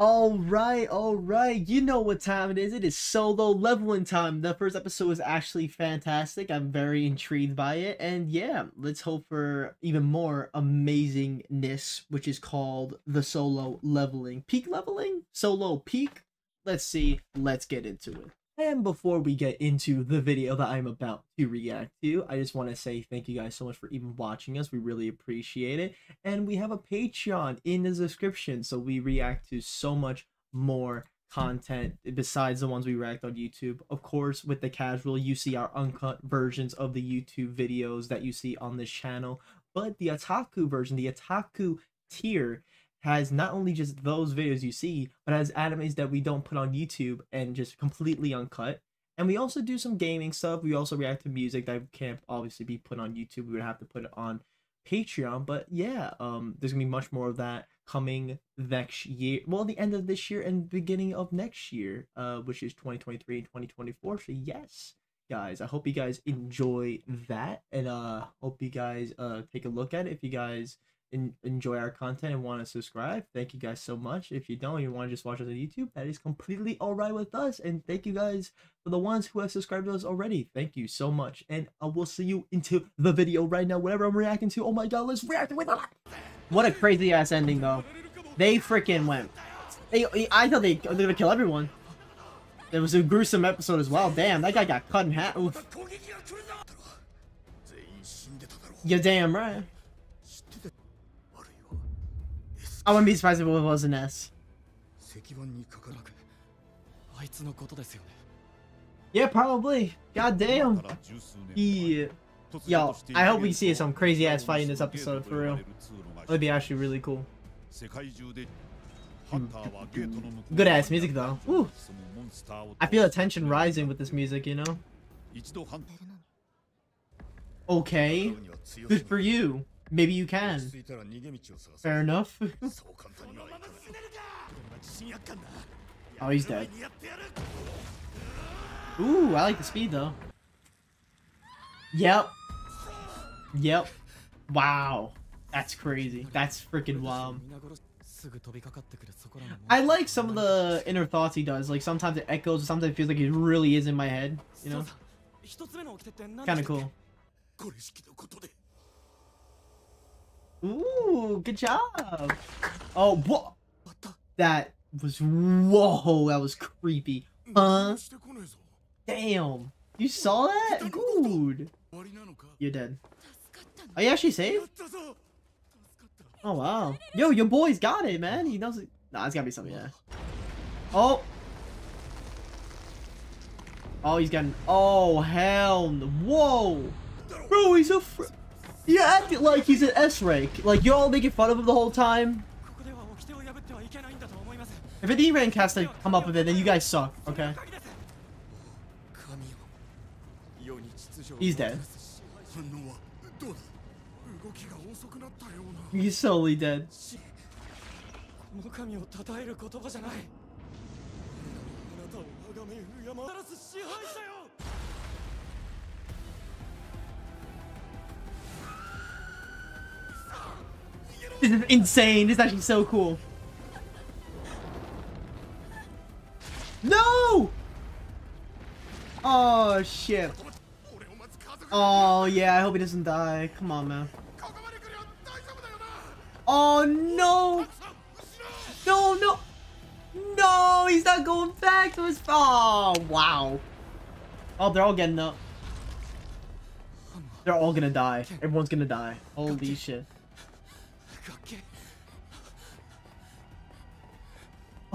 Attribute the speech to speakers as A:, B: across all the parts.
A: All right, all right. You know what time it is. It is solo leveling time. The first episode was actually fantastic. I'm very intrigued by it. And yeah, let's hope for even more amazingness, which is called the solo leveling. Peak leveling? Solo peak? Let's see. Let's get into it. And before we get into the video that I'm about to react to, I just want to say thank you guys so much for even watching us. We really appreciate it. And we have a Patreon in the description, so we react to so much more content besides the ones we react on YouTube. Of course, with the casual, you see our uncut versions of the YouTube videos that you see on this channel. But the otaku version, the otaku tier, has not only just those videos you see, but has animes that we don't put on YouTube and just completely uncut. And we also do some gaming stuff. We also react to music that can't obviously be put on YouTube. We would have to put it on Patreon. But yeah, um, there's gonna be much more of that coming next year. Well, the end of this year and beginning of next year, uh, which is 2023 and 2024. So yes, guys, I hope you guys enjoy that, and uh, hope you guys uh take a look at it. If you guys in, enjoy our content and want to subscribe, thank you guys so much. If you don't, you want to just watch us on YouTube, that is completely all right with us. And thank you guys for the ones who have subscribed to us already. Thank you so much. And uh, I will see you into the video right now, whatever I'm reacting to. Oh my god, let's react with it. What a crazy ass ending, though. They freaking went. They, I thought they, they were gonna kill everyone. It was a gruesome episode as well. Damn, that guy got cut in half. Oof. You're damn right. I wouldn't be surprised if it was an S. Yeah, probably. God damn. He... Yo, I hope we see some crazy ass fight in this episode, for real. That'd be actually really cool. Hmm. Good ass music though. Ooh. I feel the tension rising with this music, you know? Okay. Good for you. Maybe you can. Fair enough. oh, he's dead. Ooh, I like the speed though. Yep. Yep. Wow. That's crazy. That's freaking wild. I like some of the inner thoughts he does. Like sometimes it echoes, sometimes it feels like it really is in my head. You know? Kind of cool. Ooh, good job. Oh, what? That was whoa. That was creepy. Huh? Damn. You saw that? Good. You're dead. Are you actually safe? Oh wow. Yo, your boy's got it, man. He knows it. Nah, it's gotta be something, yeah. Oh. Oh, he's getting. Oh, hell. Whoa. Bro, he's a. You act like he's an S rank. Like you're all making fun of him the whole time. If an E rank has to come up with it, then you guys suck. Okay. He's dead. He's solely dead. This is insane. This is actually so cool. No! Oh, shit. Oh, yeah, I hope he doesn't die. Come on, man. Oh, no! No, no! No, he's not going back to his... Oh, wow. Oh, they're all getting up. They're all gonna die. Everyone's gonna die. Holy shit.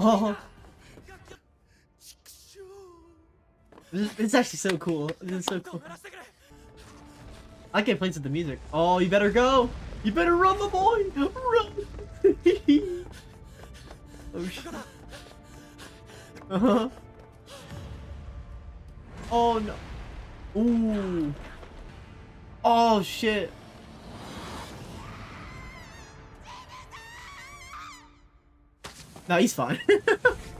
A: Oh. This is actually so cool. This is so cool. I can't play to the music. Oh, you better go. You better run, the boy. Run. oh shit. Uh huh. Oh no. Ooh. Oh shit. No, he's fine.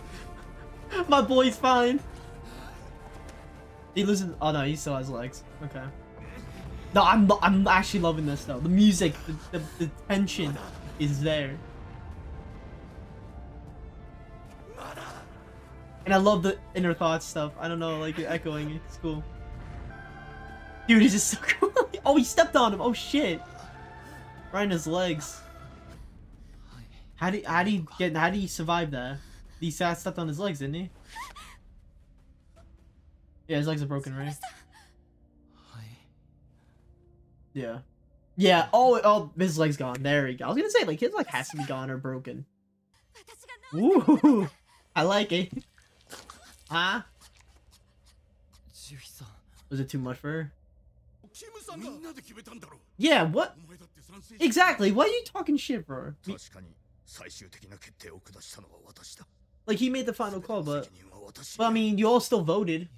A: My boy's fine. He loses. Oh no, he still has legs. Okay. No, I'm I'm actually loving this though. The music, the, the, the tension is there. And I love the inner thoughts stuff. I don't know, like echoing. It's cool. Dude, he's just so cool. oh, he stepped on him. Oh shit. Right in his legs. How do how do you get how do you survive that? He sat stepped on his legs, didn't he? Yeah, his legs are broken, right? Yeah. Yeah. Oh, oh, his leg's gone. There he go. I was gonna say like his leg has to be gone or broken. Ooh, I like it. Huh? Was it too much for her? Yeah. What? Exactly. Why are you talking shit for? Like he made the final call, but but I mean, you all still voted.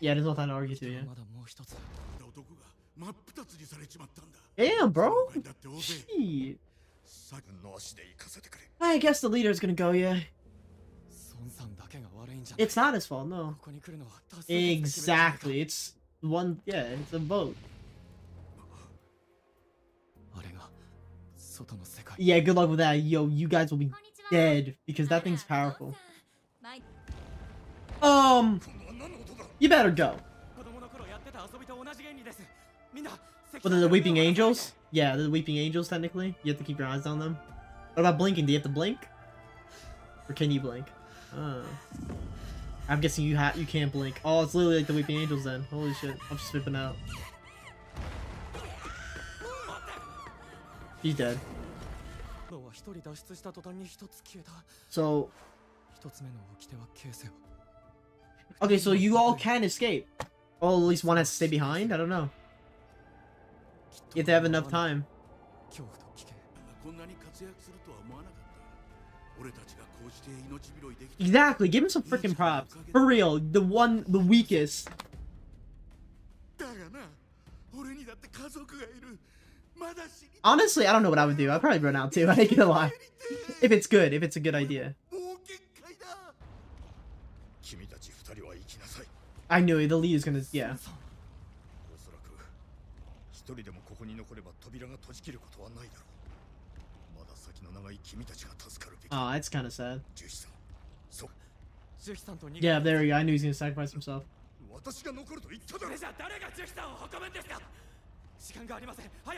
A: Yeah, there's nothing to argue to,
B: yeah.
A: Damn, bro. Shit. I guess the leader's gonna go, yeah. It's not his fault, no. Exactly. It's one, yeah, it's a vote. Yeah, good luck with that. Yo, you guys will be dead because that thing's powerful. Um, you better go. But the Weeping Angels? Yeah, the Weeping Angels, technically. You have to keep your eyes on them. What about blinking? Do you have to blink? Or can you blink? Oh. I'm guessing you ha you can't blink. Oh, it's literally like the Weeping Angels then. Holy shit, I'm just flipping out. He's dead. So. Okay, so you all can escape. Or at least one has to stay behind? I don't know.
C: If
A: they have enough time. Exactly, give him some freaking props. For real, the one, the weakest. Honestly, I don't know what I would do. I'd probably run out too. I ain't gonna lie. If it's good, if it's a good idea. I knew the lead is gonna. Yeah. Oh, that's kind of sad. Yeah, there we go. I knew he was gonna sacrifice himself.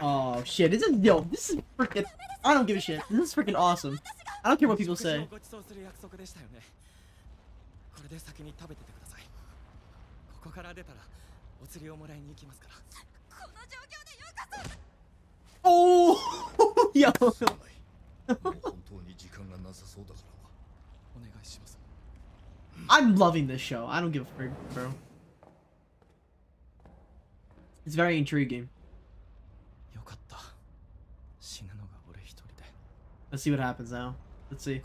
A: Oh shit! This is yo. This is freaking. I don't give a shit. This is freaking awesome. I don't care what people
C: 食事を
A: say.
C: ご馳走する約束でしたよねこれで先に食べててくださいここから出たらお釣りをもらいに行きますから
A: Oh, yo.
B: すまないもう本当に時間がなさそうだからな
C: お願いします
A: I'm loving this show. I don't give a frick, bro. It's very intriguing. Let's see what happens now. Let's see. Here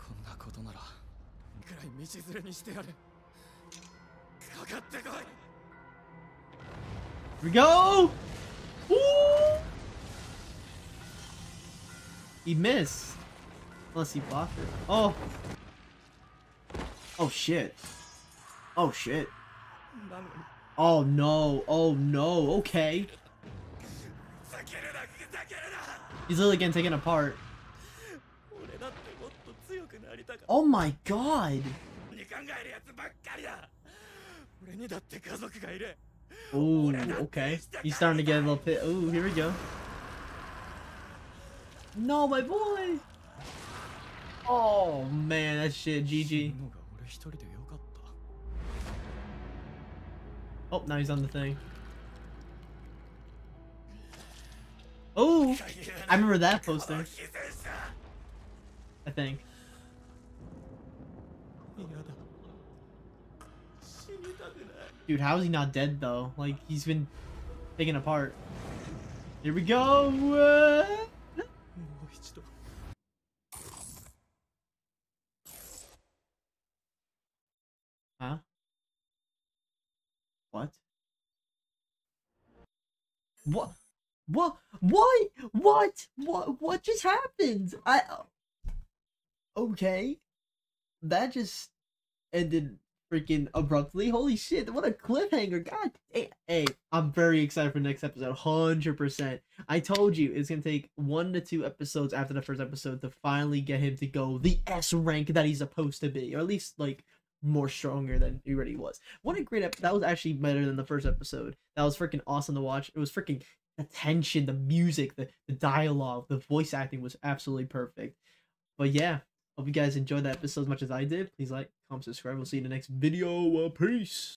A: we go! He missed. Unless he blocked it. Oh! Oh shit. Oh shit. Oh no. Oh no. Okay. He's literally getting taken apart. Oh my god! Ooh, okay. He's starting to get a little pit. Ooh, here we go. No, my boy! Oh man, that shit, GG. Oh, now he's on the thing. I remember that poster. I think. Dude, how is he not dead though? Like he's been taken apart. Here we go. Uh. Huh? What? What? What? What? What? What? What just happened? I. Okay. That just ended freaking abruptly. Holy shit! What a cliffhanger! God, hey, hey, I'm very excited for next episode. Hundred percent. I told you it's gonna take one to two episodes after the first episode to finally get him to go the S rank that he's supposed to be, or at least like more stronger than he already was. What a great episode! That was actually better than the first episode. That was freaking awesome to watch. It was freaking the tension, the music, the the dialogue, the voice acting was absolutely perfect. But yeah, hope you guys enjoyed that episode as much as I did. Please like, comment, subscribe. We'll see you in the next video. Uh, peace.